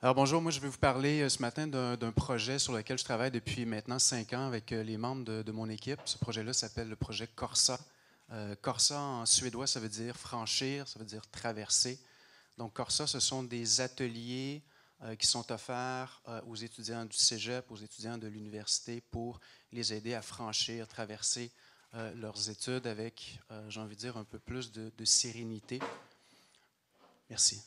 Alors bonjour, moi je vais vous parler euh, ce matin d'un projet sur lequel je travaille depuis maintenant cinq ans avec euh, les membres de, mon équipe. Ce projet-là s'appelle le projet Corsa. Euh, Corsa en suédois, ça veut dire franchir, ça veut dire traverser. Donc Corsa, ce sont des ateliers qui sont offerts aux étudiants du Cégep, aux étudiants de l'université pour les aider à franchir, traverser leurs études avec, j'ai envie de dire, un peu plus de sérénité. Merci.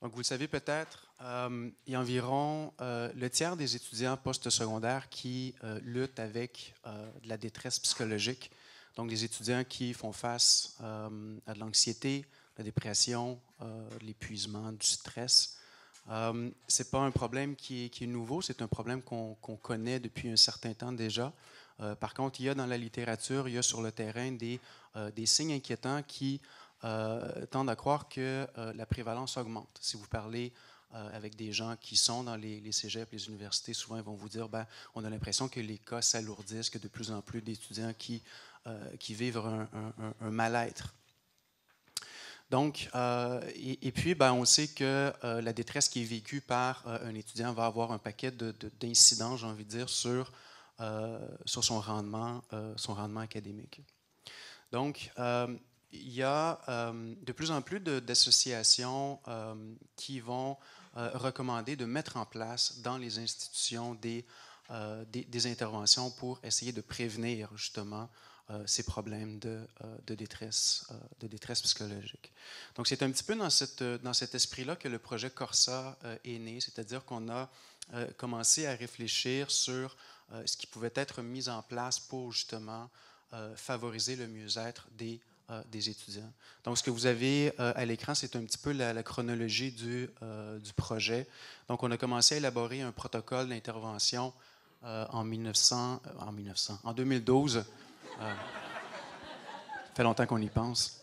Donc, vous le savez peut-être, euh, il y a environ euh, le tiers des étudiants postsecondaires qui euh, luttent avec de la détresse psychologique. Donc, des étudiants qui font face à de l'anxiété, la dépression, de l'épuisement, du stress. Ce n'est pas un problème qui est, nouveau, c'est un problème qu'on connaît depuis un certain temps déjà. par contre, il y a dans la littérature, il y a sur le terrain des, des signes inquiétants qui euh, tendent à croire que euh, la prévalence augmente. Si vous parlez euh, avec des gens qui sont dans les, les cégeps, les universités, souvent ils vont vous dire ben, on a l'impression que les cas s'alourdissent, que de plus en plus d'étudiants qui, qui vivent un, mal-être. Donc, et, puis, ben, on sait que la détresse qui est vécue par un étudiant va avoir un paquet d'incidents, j'ai envie de dire, sur, sur son, rendement, son rendement académique. Donc, il y a euh, de plus en plus d'associations euh, qui vont euh, recommander de mettre en place dans les institutions des, des, interventions pour essayer de prévenir justement ces problèmes de, de détresse, de détresse psychologique. Donc c'est un petit peu dans, cette, dans cet esprit-là que le projet Corsa est né, c'est-à-dire qu'on a commencé à réfléchir sur ce qui pouvait être mis en place pour justement favoriser le mieux-être des des étudiants. Donc, ce que vous avez euh, à l'écran, c'est un petit peu la, chronologie du, euh, du, projet. Donc, on a commencé à élaborer un protocole d'intervention euh, en 1900, en 1900, en 2012. ça fait longtemps qu'on y pense.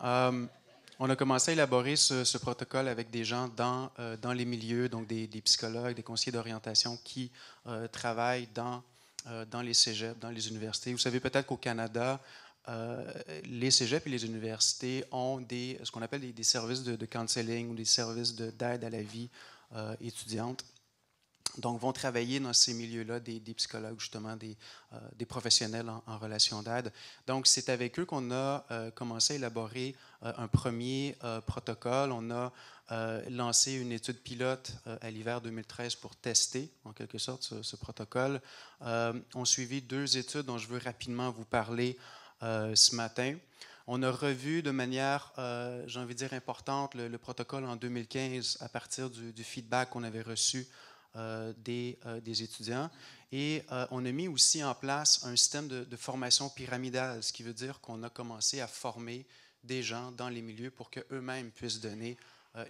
on a commencé à élaborer ce, protocole avec des gens dans, dans les milieux, donc des, des psychologues, des conseillers d'orientation qui travaillent dans dans les cégeps, dans les universités. Vous savez peut-être qu'au Canada, euh, les cégeps et les universités ont des, ce qu'on appelle des, services de, counseling ou des services d'aide à la vie euh, étudiante. Donc, vont travailler dans ces milieux-là des, psychologues, justement, des, euh, des professionnels en, relation d'aide. Donc, c'est avec eux qu'on a commencé à élaborer un premier protocole. On a lancé une étude pilote à l'hiver 2013 pour tester, en quelque sorte, ce, ce protocole. on suivi deux études dont je veux rapidement vous parler. Euh, ce matin. On a revu de manière, euh, j'ai envie de dire, importante le, protocole en 2015 à partir du, feedback qu'on avait reçu euh, des, des, étudiants. Et on a mis aussi en place un système de, formation pyramidale, ce qui veut dire qu'on a commencé à former des gens dans les milieux pour qu'eux-mêmes puissent donner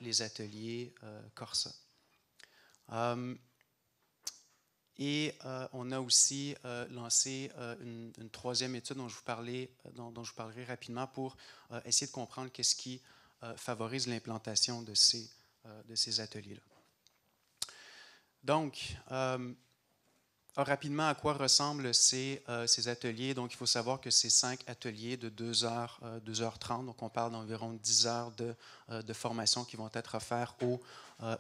les ateliers Corsa. Et euh, on a aussi euh, lancé euh, une, troisième étude dont je vous, parlerai rapidement pour essayer de comprendre qu'est-ce qui favorise l'implantation de ces, ateliers-là. Donc, rapidement, à quoi ressemblent ces, ateliers? Donc, il faut savoir que c'est cinq ateliers de 2h, 2h30. Donc, on parle d'environ 10 heures de, formation qui vont être offerts aux,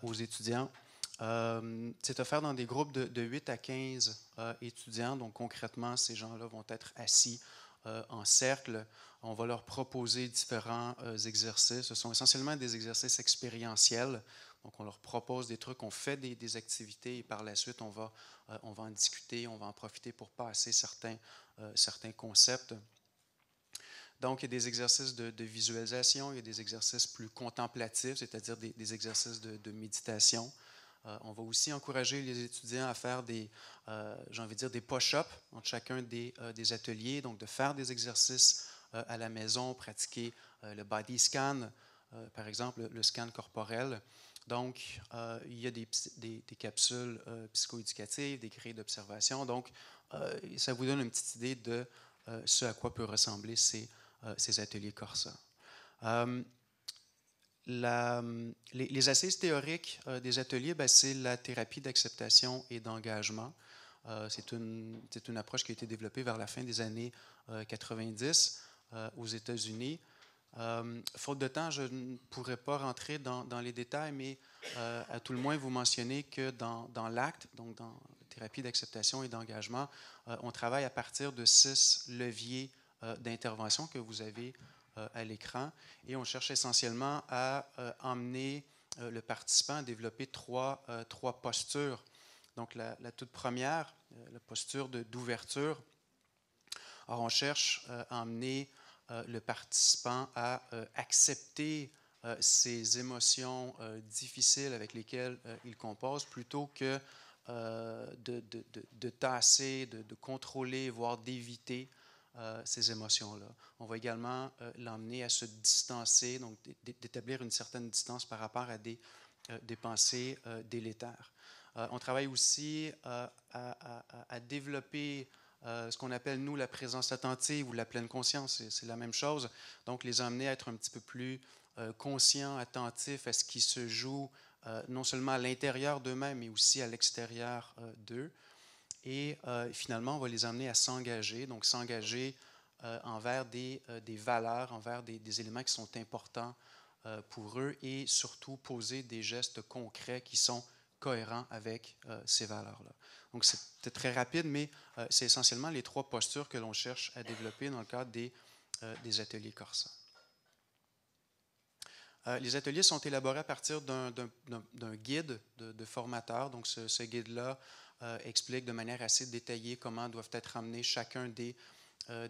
aux étudiants. Euh, c'est offert dans des groupes de, 8 à 15 euh, étudiants. Donc, concrètement, ces gens-là vont être assis euh, en cercle. On va leur proposer différents exercices. Ce sont essentiellement des exercices expérientiels. Donc, on leur propose des trucs, on fait des, activités et par la suite, on va, on va en discuter, on va en profiter pour passer certains, certains concepts. Donc, il y a des exercices de, visualisation, il y a des exercices plus contemplatifs, c'est-à-dire des, exercices de méditation. Euh, on va aussi encourager les étudiants à faire des, euh, j'ai envie de dire, des push-ups entre chacun des, euh, des, ateliers, donc de faire des exercices à la maison, pratiquer le body scan, par exemple, le, scan corporel. Donc, il y a des, des, capsules psychoéducatives, des grilles d'observation. Donc, ça vous donne une petite idée de ce à quoi peut ressembler ces, ces ateliers Corsa les, assises théoriques euh, des ateliers, ben, c'est la thérapie d'acceptation et d'engagement. Euh, c'est une, approche qui a été développée vers la fin des années 90 euh, aux États-Unis. faute de temps, je ne pourrais pas rentrer dans, les détails, mais à tout le moins vous mentionner que dans, dans l'acte, donc dans la thérapie d'acceptation et d'engagement, on travaille à partir de six leviers d'intervention que vous avez à l'écran et on cherche essentiellement à emmener le participant à développer trois, trois postures donc, la, toute première, euh, la posture d'ouverture. Alors, on cherche euh, à euh, le participant à accepter ces émotions difficiles avec lesquelles il compose plutôt que de, de, de, tasser, de, contrôler, voire d'éviter ces émotions-là. On va également l'emmener à se distancer, donc d'établir une certaine distance par rapport à des, des pensées délétères. Euh, on travaille aussi euh, à, développer euh, ce qu'on appelle, nous, la présence attentive ou la pleine conscience. C'est la même chose. Donc, les emmener à être un petit peu plus conscients, attentifs à ce qui se joue non seulement à l'intérieur d'eux-mêmes, mais aussi à l'extérieur d'eux. Et finalement, on va les emmener à s'engager, donc s'engager envers des, valeurs, envers des, éléments qui sont importants pour eux et surtout poser des gestes concrets qui sont cohérent avec euh, ces valeurs-là. Donc, c'était très rapide, mais euh, c'est essentiellement les trois postures que l'on cherche à développer dans le cadre des, euh, des ateliers Corsa. les ateliers sont élaborés à partir d'un guide de, de, formateur. Donc, ce guide-là explique de manière assez détaillée comment doivent être amenés chacun des,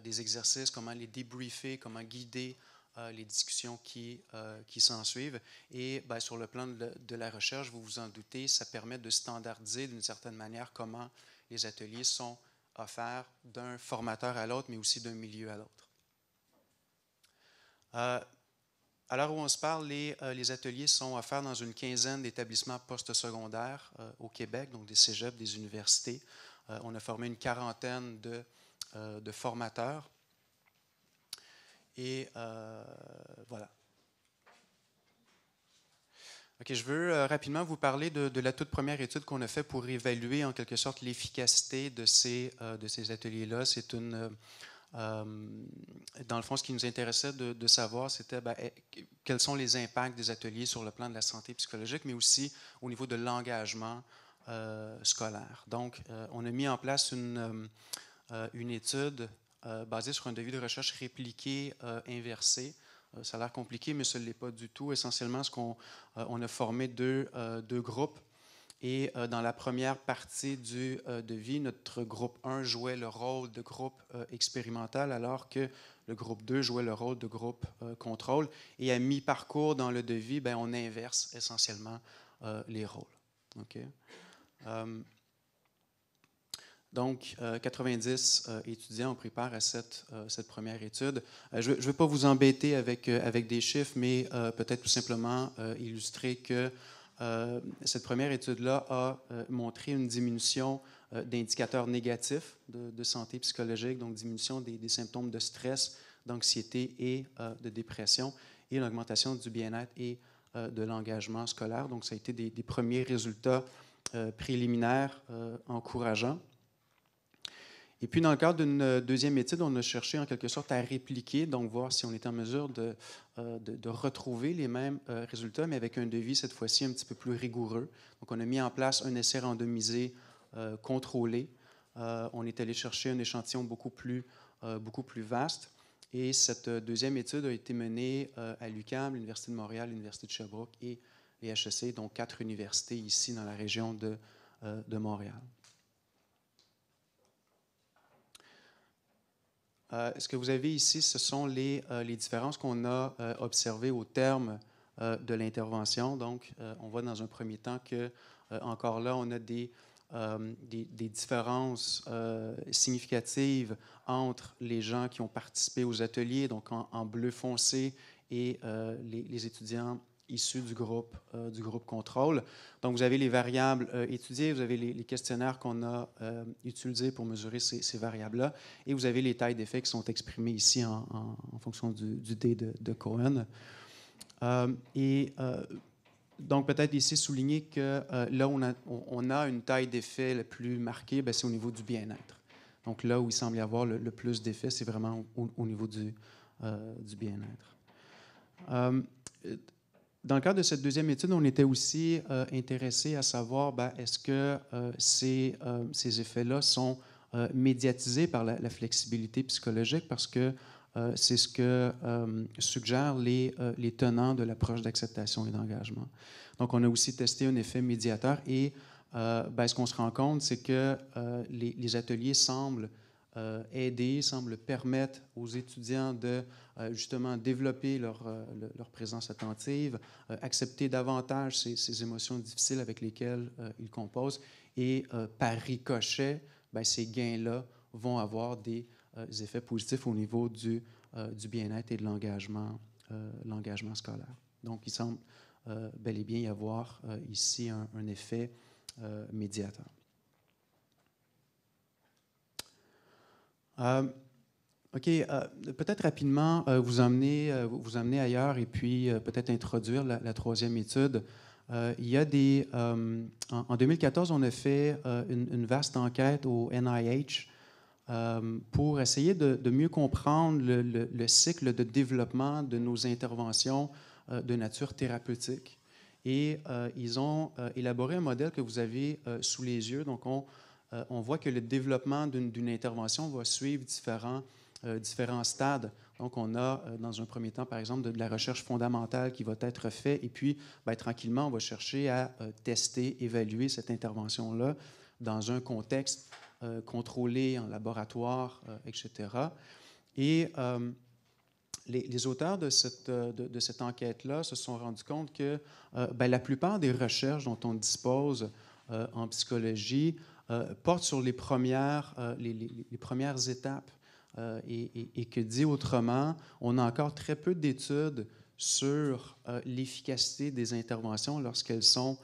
des exercices, comment les débriefer, comment guider euh, les discussions qui, euh, qui s'en suivent. Et ben, sur le plan de, la recherche, vous vous en doutez, ça permet de standardiser d'une certaine manière comment les ateliers sont offerts d'un formateur à l'autre, mais aussi d'un milieu à l'autre. Euh, à l'heure où on se parle, les, les, ateliers sont offerts dans une quinzaine d'établissements postsecondaires au Québec, donc des cégeps, des universités. on a formé une quarantaine de, formateurs. Et euh, voilà. Ok, je veux euh, rapidement vous parler de, la toute première étude qu'on a faite pour évaluer en quelque sorte l'efficacité de ces, euh, de ces ateliers-là. C'est une. Dans le fond, ce qui nous intéressait de, savoir, c'était ben, eh, quels sont les impacts des ateliers sur le plan de la santé psychologique, mais aussi au niveau de l'engagement scolaire. Donc, on a mis en place une, étude euh, basé sur un devis de recherche répliqué euh, inversé. Euh, ça a l'air compliqué, mais ce ne l'est pas du tout. Essentiellement, ce qu'on on a formé deux groupes. Et dans la première partie du devis, notre groupe 1 jouait le rôle de groupe expérimental, alors que le groupe 2 jouait le rôle de groupe contrôle. Et à mi-parcours dans le devis, ben, on inverse essentiellement les rôles. Okay? Donc, 90 euh, euh, étudiants ont pris part à cette, euh, cette première étude. je ne vais pas vous embêter avec, avec des chiffres, mais peut-être tout simplement illustrer que cette première étude-là a montré une diminution d'indicateurs négatifs de, santé psychologique, donc diminution des, symptômes de stress, d'anxiété et de dépression, et une augmentation du bien-être et de l'engagement scolaire. Donc, ça a été des, des premiers résultats préliminaires encourageants. Et puis, dans le cadre d'une euh, deuxième étude, on a cherché en quelque sorte à répliquer, donc voir si on est en mesure de, euh, retrouver les mêmes euh, résultats, mais avec un devis cette fois-ci un petit peu plus rigoureux. Donc, on a mis en place un essai randomisé contrôlé. on est allé chercher un échantillon beaucoup plus, vaste. Et cette deuxième étude a été menée à l'UQAM, l'Université de Montréal, l'Université de Sherbrooke et les HEC, donc quatre universités ici dans la région de Montréal. Euh, ce que vous avez ici, ce sont les, euh, les différences qu'on a euh, observées au terme de l'intervention. Donc, on voit dans un premier temps que, encore là, on a des, des, différences significatives entre les gens qui ont participé aux ateliers, donc en, bleu foncé, et les étudiants issus du groupe, euh, du groupe contrôle. Donc, vous avez les variables euh, étudiées, vous avez les, questionnaires qu'on a euh, utilisés pour mesurer ces, variables-là, et vous avez les tailles d'effets qui sont exprimées ici en, fonction du, du, dé de, Cohen. et donc, peut-être ici souligner que là où on a, on a, une taille d'effet la plus marquée, ben, c'est au niveau du bien-être. Donc, là où il semble y avoir le, plus d'effets, c'est vraiment au, au, niveau du, du bien-être. Dans le cadre de cette deuxième étude, on était aussi intéressé à savoir ben, est-ce que ces, ces effets-là sont médiatisés par la, flexibilité psychologique parce que c'est ce que suggèrent les, les tenants de l'approche d'acceptation et d'engagement. Donc, on a aussi testé un effet médiateur et euh, ben, ce qu'on se rend compte, c'est que euh, les, ateliers semblent euh, aider, semblent permettre aux étudiants de justement développer leur, leur présence attentive, accepter davantage ces, émotions difficiles avec lesquelles ils composent et par ricochet, ben, ces gains-là vont avoir des effets positifs au niveau du, bien-être et de l'engagement, scolaire. Donc, il semble bel et bien y avoir ici un, effet euh, médiateur. OK, euh, peut-être rapidement vous emmener, vous emmener ailleurs et puis peut-être introduire la, troisième étude. il y a des, en, 2014, on a fait une, vaste enquête au NIH pour essayer de, mieux comprendre le, le, cycle de développement de nos interventions de nature thérapeutique et euh, ils ont euh, élaboré un modèle que vous avez euh, sous les yeux. Donc, on, on voit que le développement d'une intervention va suivre différents, différents stades. Donc, on a, dans un premier temps, par exemple, de, la recherche fondamentale qui va être faite, et puis, ben, tranquillement, on va chercher à tester, évaluer cette intervention-là dans un contexte contrôlé en laboratoire, etc. Et les, auteurs de cette, euh, de, cette enquête-là se sont rendus compte que euh, ben, la plupart des recherches dont on dispose euh, en psychologie portent sur les premières, les, les, premières étapes. Et, et, que dit autrement, on a encore très peu d'études sur l'efficacité des interventions lorsqu'elles sont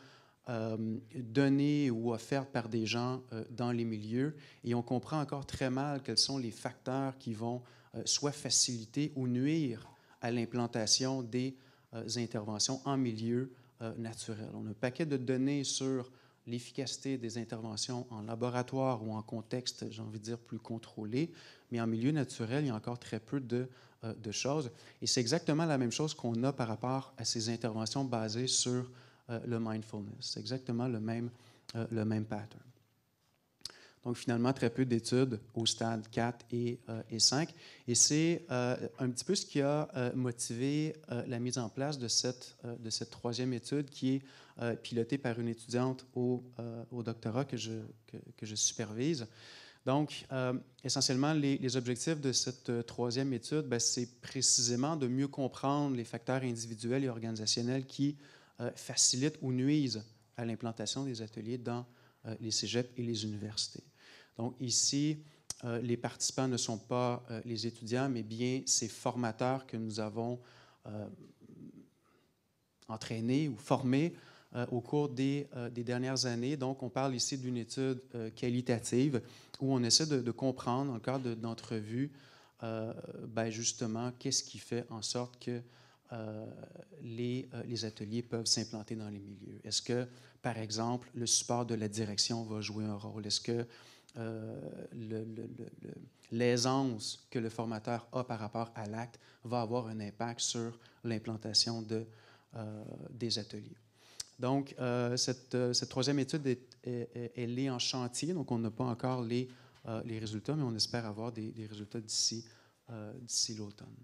données ou offertes par des gens dans les milieux. Et on comprend encore très mal quels sont les facteurs qui vont euh, soit faciliter ou nuire à l'implantation des euh, interventions en milieu euh, naturel. On a un paquet de données sur l'efficacité des interventions en laboratoire ou en contexte, j'ai envie de dire, plus contrôlé, mais en milieu naturel, il y a encore très peu de, de choses. Et c'est exactement la même chose qu'on a par rapport à ces interventions basées sur le mindfulness. C'est exactement le même, le même pattern. Donc, finalement, très peu d'études au stade 4 et, euh, et 5. Et c'est euh, un petit peu ce qui a euh, motivé la mise en place de cette, de cette troisième étude qui est pilotée par une étudiante au, au doctorat que je, supervise. Donc, essentiellement, les, objectifs de cette troisième étude, ben, c'est précisément de mieux comprendre les facteurs individuels et organisationnels qui facilitent ou nuisent à l'implantation des ateliers dans les cégeps et les universités. Donc ici, euh, les participants ne sont pas euh, les étudiants, mais bien ces formateurs que nous avons euh, entraînés ou formés au cours des, dernières années. Donc, on parle ici d'une étude qualitative où on essaie de, comprendre, le cadre d'entrevues, ben justement, qu'est-ce qui fait en sorte que les, ateliers peuvent s'implanter dans les milieux. Est-ce que, par exemple, le support de la direction va jouer un rôle? Est-ce que euh, l'aisance que le formateur a par rapport à l'acte va avoir un impact sur l'implantation de, euh, des ateliers? Donc, euh, cette, cette, troisième étude, est, elle est en chantier, donc on n'a pas encore les, les, résultats, mais on espère avoir des, résultats d'ici l'automne.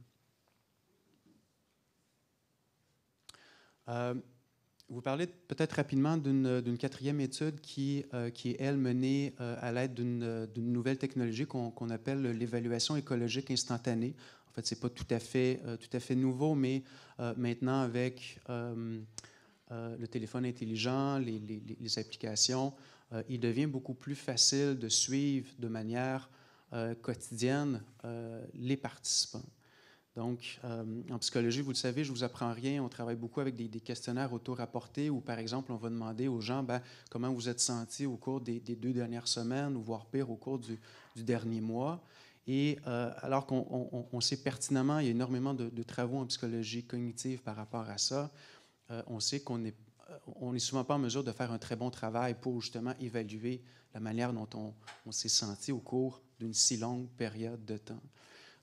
Vous parlez peut-être rapidement d'une quatrième étude qui, euh, est, elle, menée euh, à l'aide d'une nouvelle technologie qu'on appelle l'évaluation écologique instantanée. En fait, ce n'est pas tout à, fait, euh, tout à fait nouveau, mais maintenant, avec le téléphone intelligent, les, applications, il devient beaucoup plus facile de suivre de manière quotidienne les participants. Donc, euh, en psychologie, vous le savez, je ne vous apprends rien. On travaille beaucoup avec des, questionnaires auto-rapportés où, par exemple, on va demander aux gens ben, comment vous êtes senti au cours des, deux dernières semaines ou voire pire au cours du, dernier mois. Et euh, alors qu'on sait pertinemment, il y a énormément de, travaux en psychologie cognitive par rapport à ça, euh, on sait qu'on n'est on est souvent pas en mesure de faire un très bon travail pour justement évaluer la manière dont on s'est senti au cours d'une si longue période de temps.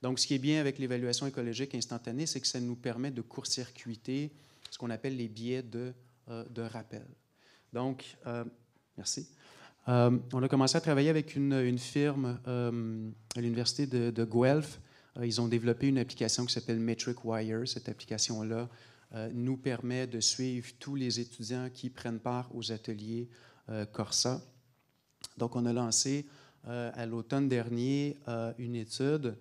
Donc, ce qui est bien avec l'évaluation écologique instantanée, c'est que ça nous permet de court-circuiter ce qu'on appelle les biais de, de rappel. Donc, merci. on a commencé à travailler avec une, firme à l'université de, de Guelph. ils ont développé une application qui s'appelle Metric Wire. Cette application-là euh, nous permet de suivre tous les étudiants qui prennent part aux ateliers euh, Corsa. Donc, on a lancé euh, à l'automne dernier une étude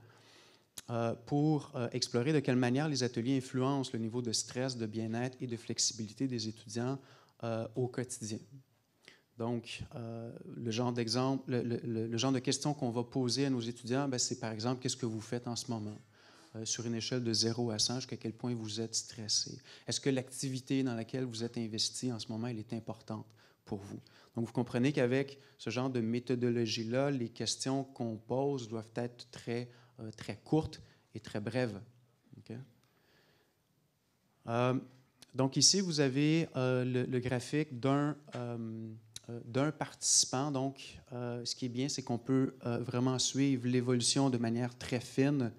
pour explorer de quelle manière les ateliers influencent le niveau de stress, de bien-être et de flexibilité des étudiants au quotidien. Donc, le genre d'exemple, le, genre de questions qu'on va poser à nos étudiants, ben, c'est par exemple, qu'est-ce que vous faites en ce moment? Euh, sur une échelle de 0 à 100, jusqu'à quel point vous êtes stressé? Est-ce que l'activité dans laquelle vous êtes investi en ce moment, est importante pour vous? Donc, vous comprenez qu'avec ce genre de méthodologie-là, les questions qu'on pose doivent être très, euh, très courtes et très brèves. Euh, donc, ici, vous avez le, graphique d'un d'un participant. Donc, ce qui est bien, c'est qu'on peut vraiment suivre l'évolution de manière très fine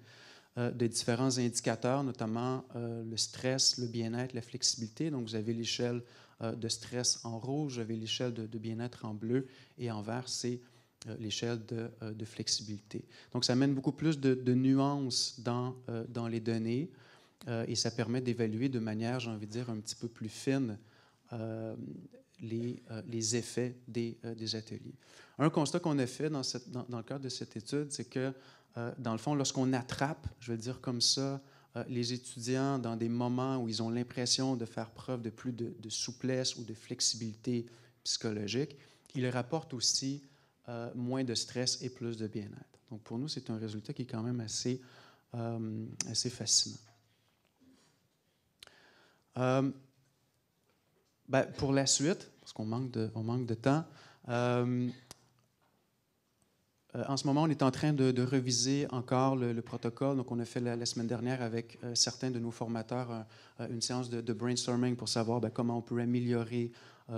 euh, de différents indicateurs, notamment euh, le stress, le bien-être, la flexibilité. Donc, vous avez l'échelle euh, de stress en rouge, vous avez l'échelle de, bien-être en bleu, et en vert, c'est l'échelle de, flexibilité. Donc, ça amène beaucoup plus de, nuances dans, dans les données et ça permet d'évaluer de manière, j'ai envie de dire, un petit peu plus fine les, les, effets des, des, ateliers. Un constat qu'on a fait dans, dans, le cadre de cette étude, c'est que euh, dans le fond, lorsqu'on attrape, je veux dire comme ça, euh, les étudiants dans des moments où ils ont l'impression de faire preuve de plus de, souplesse ou de flexibilité psychologique, ils rapportent aussi euh, moins de stress et plus de bien-être. Donc pour nous, c'est un résultat qui est quand même assez, assez fascinant. Ben, pour la suite, parce qu'on manque manque de temps, euh, en ce moment, on est en train de, reviser encore le, protocole. Donc, on a fait la, semaine dernière avec euh, certains de nos formateurs euh, une séance de, brainstorming pour savoir ben, comment on peut améliorer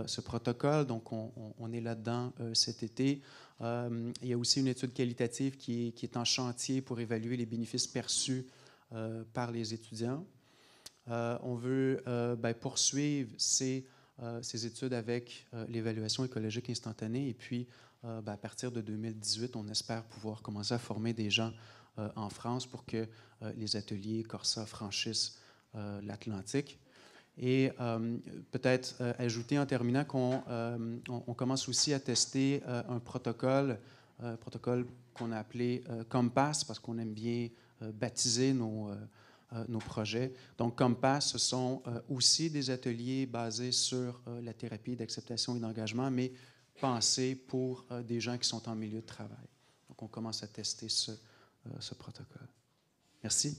ce protocole. Donc, on, est là-dedans cet été. il y a aussi une étude qualitative qui est, en chantier pour évaluer les bénéfices perçus par les étudiants. on veut ben, poursuivre ces, ces, études avec l'évaluation écologique instantanée et puis euh, ben, à partir de 2018, on espère pouvoir commencer à former des gens euh, en France pour que euh, les ateliers Corsa franchissent l'Atlantique. Et peut-être ajouter en terminant qu'on on, commence aussi à tester un protocole, protocole qu'on a appelé Compass parce qu'on aime bien baptiser nos, nos projets. Donc Compass, ce sont aussi des ateliers basés sur la thérapie d'acceptation et d'engagement, mais pensé pour euh, des gens qui sont en milieu de travail. Donc, on commence à tester ce, euh, ce protocole. Merci.